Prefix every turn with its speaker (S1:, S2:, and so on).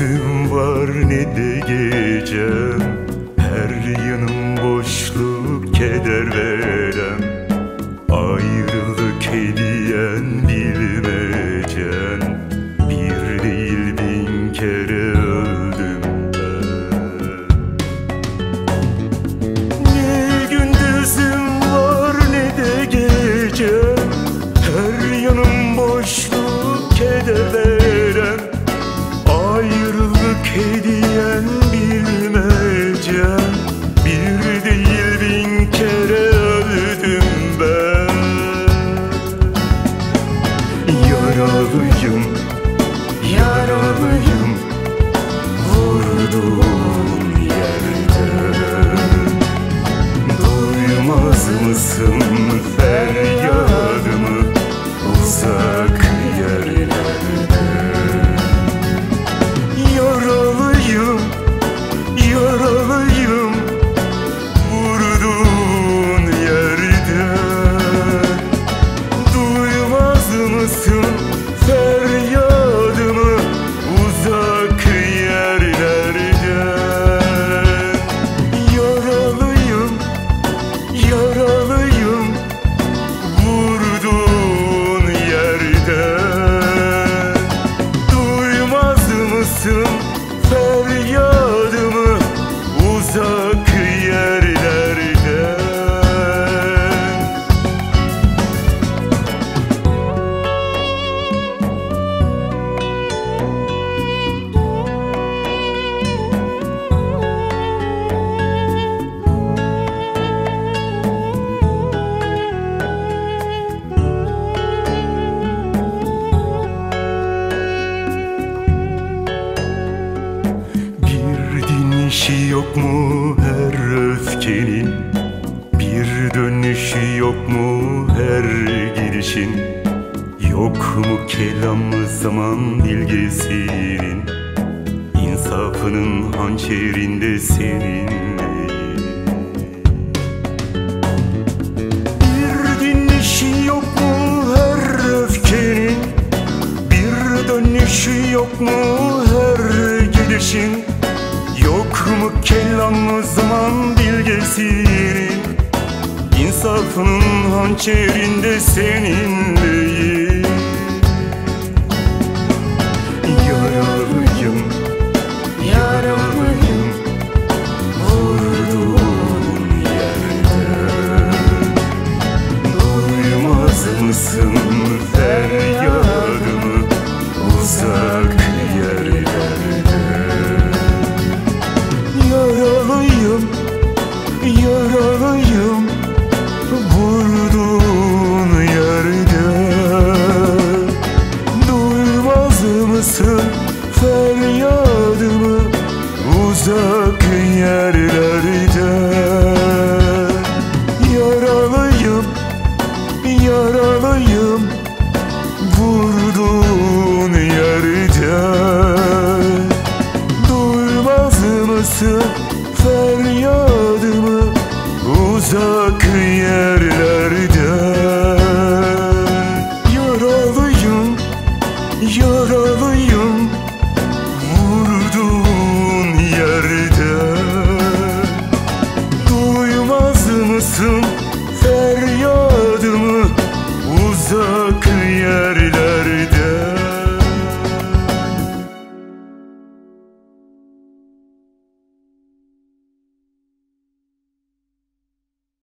S1: ne de gecem. Her yanım boşluk keder verem. Ayrılık hediyen bilmecen Bir değil bin kere öldüm ben. Ne gündüzüm var ne de gece Her yanım boşluk keder veren mısın feryadımı dinişi yok mu her öfkenin? Bir dönüşü yok mu her gidişin? Yok mu kelamı zaman bilgesinin İnsafının hançerinde seninleyim Bir dinişi yok mu her öfkenin? Bir dönüşü yok mu her gidişin Kelamı zaman bilgesinin İnsafının hançerinde seninleyim uzak yerlerde Yaralıyım, yaralıyım Vurduğun yerde. Duymaz mısın feryadımı uzak yerlerde? Yaralıyım, yaralıyım mısın feryadımı uzak yerlerde